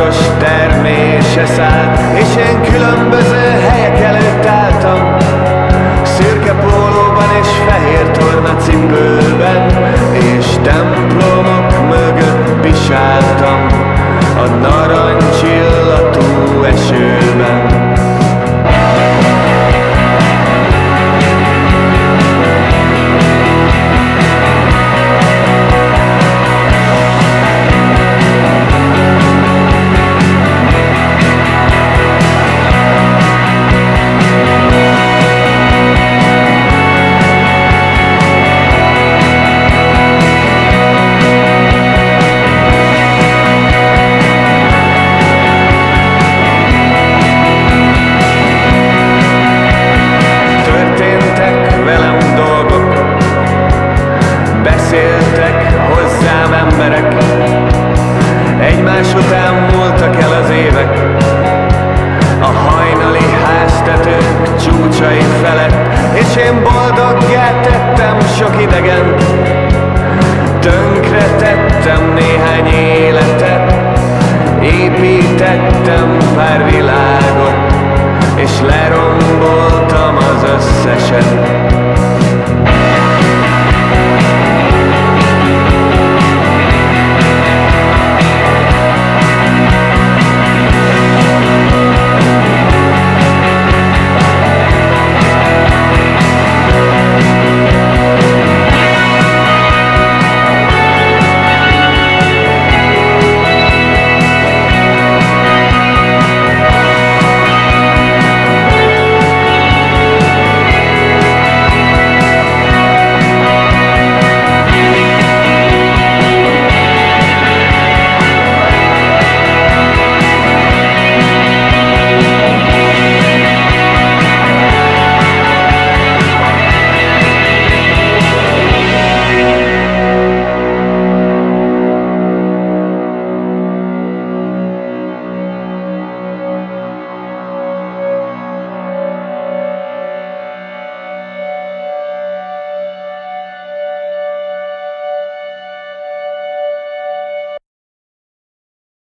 Szokásos termése szállt És én különböző helyek előtt álltam. Szürke pólóban és fehér torna cipőben És templom egymás után múltak el az évek. A hajnali háztetők csúcsai felett És én boldoggá tettem sok idegent Tönkre tettem néhány életet Építettem pár világot És leromboltam az összeset.